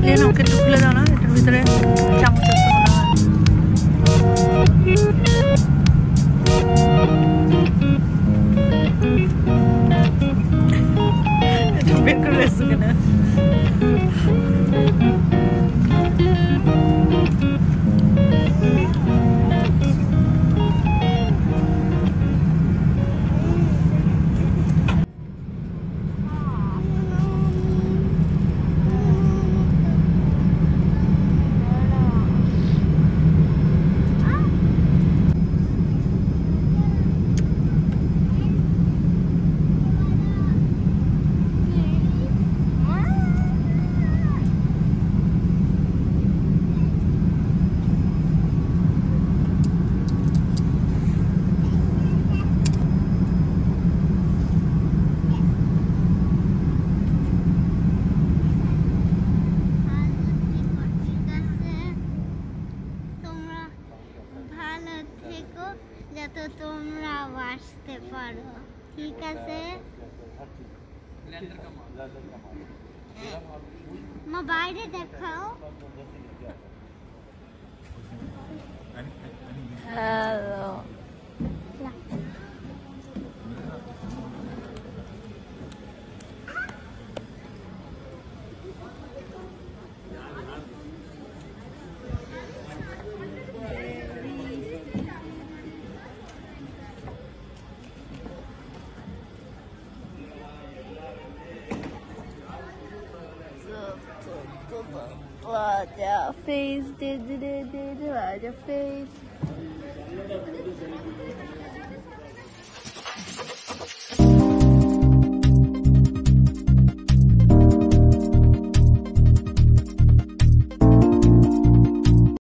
নিয়ে আমাকে একটু খুলে দাও না এটার ভিতরে চামচ আছে মনে হয় এটা বের করে এসছো কেন তোমরাও আসতে পারো ঠিক আছে মা বাইরে দেখাও hello What a face, did did did did what a face.